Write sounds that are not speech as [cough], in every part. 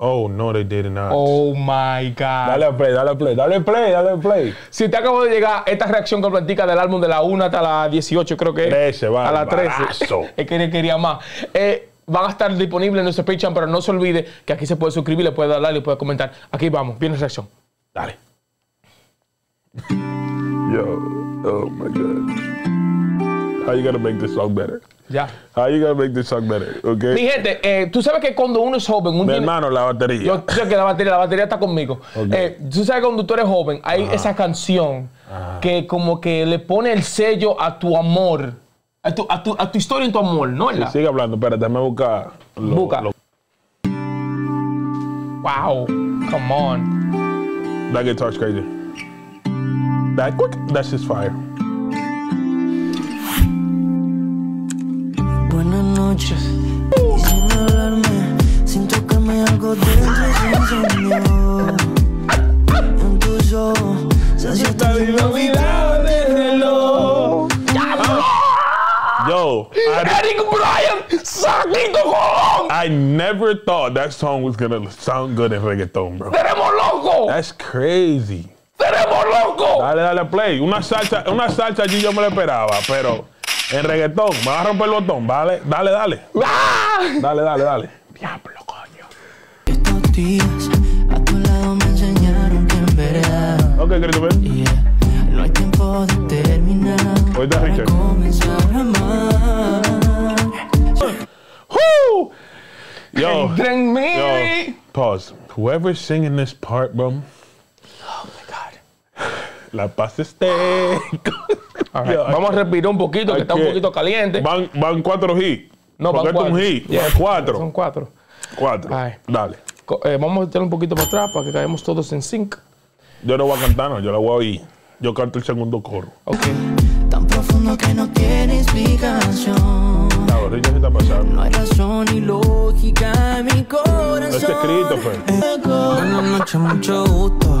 Oh, no, they did not. Oh my God. Dale a play, dale a play, dale a play, dale a play. Si te acabo de llegar esta reacción completica del álbum de la 1 hasta la 18, creo que es. 13, va, A la 13. barazo. [laughs] es que quería más. Eh, van a estar disponibles en nuestro Patreon, pero no se olvide que aquí se puede suscribir, le puede dar like, le puede comentar. Aquí vamos, viene reacción. Dale. Yo, oh my God. How you gonna make this song better? Ya. How you gonna make this song better? Mi Okay. gente, eh, tú sabes que cuando uno es joven, uno Mi tiene- hermano, la batería. Yo sé que la batería, la batería está conmigo. Ok. Eh, tú sabes que cuando tú eres joven, hay esa canción que como que le pone el sello a tu amor, a tu, a tu, a tu historia en tu amor, ¿no? ¿Verdad? Sigue hablando, espérate, déjame buscar. lo- Busca. lo- Wow, come on. that guitar's crazy. That quick, that's just fire. Buenas noches. Y sin hablarme, siento que me algo dentro se encendió. En tus ojos se siente del reloj. Yo, I, Eric Bryan, Saquito Colón. I never thought that song was gonna sound good in reggaeton, bro. Tenemos loco. That's crazy. Tenemos loco. Dale, dale play. Una salsa, una salsa allí yo me la esperaba, pero en reggaetón, me va a romper el botón, ¿vale? Dale, dale. Ah. Dale, dale, dale. Diablo, coño. Estos días a tu lado me enseñaron que en verdad Ok, querido, ven. yeah, no hay tiempo determinado Ahorita, para Richard. comenzar a amar. Woo! Yo, yo, pause. Whoever's singing this part, bro. La paz esté. Right, Yo, Vamos a respirar un poquito, que está un poquito caliente. Van, van cuatro hits. No, Porque van es un cuatro. hit. Yeah, Cuatro. Son cuatro. Cuatro. Ay. Dale. Eh, vamos a echar un poquito para atrás para que caigamos todos en sync. Yo no voy a cantar, no, yo la voy a oír. Yo canto el segundo coro. Ok. Tan profundo que no tiene explicación. Claro, ¿qué está pasando? No hay razón ni lógica en mi corazón. No está escrito, pues. Buenas noches, mucho gusto.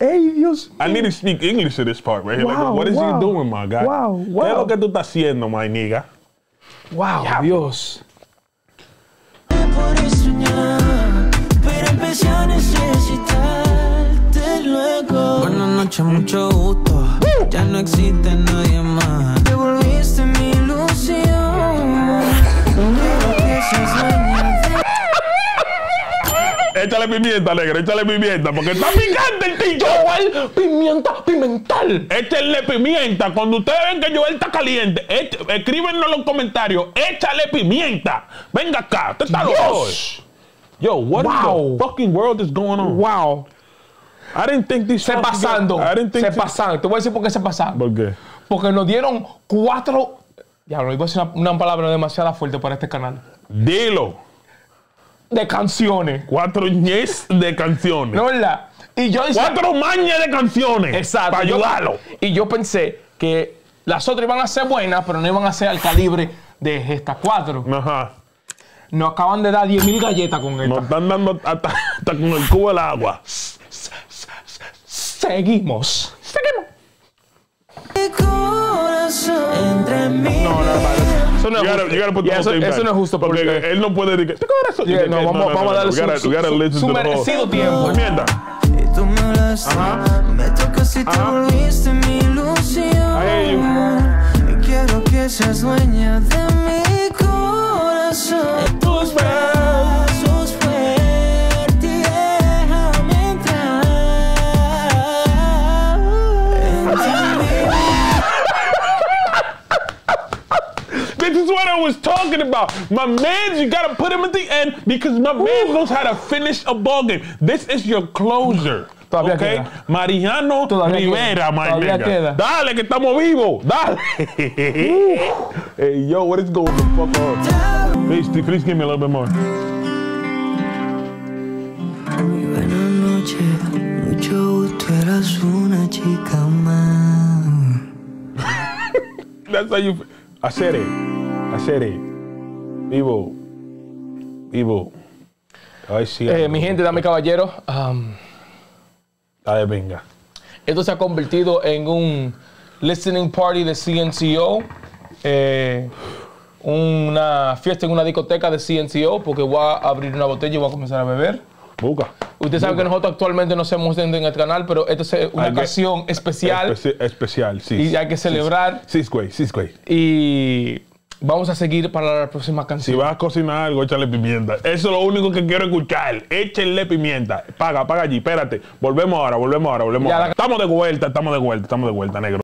Ey, Dios I need to speak English to this part right here. Wow, like, what is wow. you doing, my guy? Wow, ¿Qué es wow. lo que tú estás haciendo, my nigga? Wow, Dios. por extrañar, pero empecé a necesitarte luego. Buenas noches, mucho gusto. Ya no existe nadie más. Échale pimienta, negro, échale pimienta, porque está picante el ticho. Joel, pimienta pimental. Échale pimienta. Cuando ustedes ven que Joel está caliente, escríbenlo en los comentarios. Échale pimienta. Venga acá. Usted está loco. Yo, what Wow. in the fucking world is going on? Wow. I didn't think these Se pasando. I didn't think Se this- pasando. Te voy a decir por qué se pasaron. ¿Por qué? Porque nos dieron cuatro. Diablo, iba a decir una, una palabra demasiado fuerte para este canal. Dilo. De canciones. Cuatro ñes de canciones. ¿No es verdad? Y yo decía- Cuatro mañas de canciones. Exacto. Para Yo- ayudarlo. y yo pensé que las otras iban a ser buenas, pero no iban a ser al calibre de estas cuatro. Ajá. Nos acaban de dar 10.000 galletas con Nos esta. están dando hasta, hasta con el cubo del agua. Seguimos. Seguimos. corazón entre mí. No, no, no. Eso no You es justo. you gotta put the Y whole eso, thing eso back. no es justo porque, porque. él no puede decir ¿Te corazón? Yeah, no, vamos, vamos a darle gotta, su, merecido tiempo. Pimienta. Y tú me hablaste, me tocas y te Ajá. volviste mi ilusión. I hear Y quiero que seas dueña de mi corazón. This is what I was talking about. My man, you gotta put him at the end because my man knows how to finish a ball game. This is your closer. Todavía okay? queda. Mariano Todavía Rivera, queda. my Todavía nigga. queda. Dale, que estamos vivos. Dale. hey, yo, what is going the fuck on? Please, please give me a little bit more. Muy buenas noches, mucho gusto, eras una chica más. [laughs] That's how you. Hacer it. Hacer it. Vivo. Vivo. Ay, sí. Eh, mi gente, dame caballero, um, Dale, venga. esto se ha convertido en un listening party de CNCO. eh, una fiesta en una discoteca de CNCO porque voy a abrir una botella y voy a comenzar a beber. Busca. Usted sabe que nosotros actualmente no hacemos en el canal, pero esta es una Hay que- ocasión especial Especi- especial, sí. y hay que celebrar. Sí, güey, sí, güey. Y vamos a seguir para la próxima Si canción. vas a cocinar algo, échale pimienta. Eso es lo único que quiero escuchar. Échenle pimienta. Paga, paga allí, espérate. Volvemos ahora, volvemos ahora, volvemos Ya ahora. la- Estamos de vuelta, estamos de vuelta, estamos de vuelta, negro.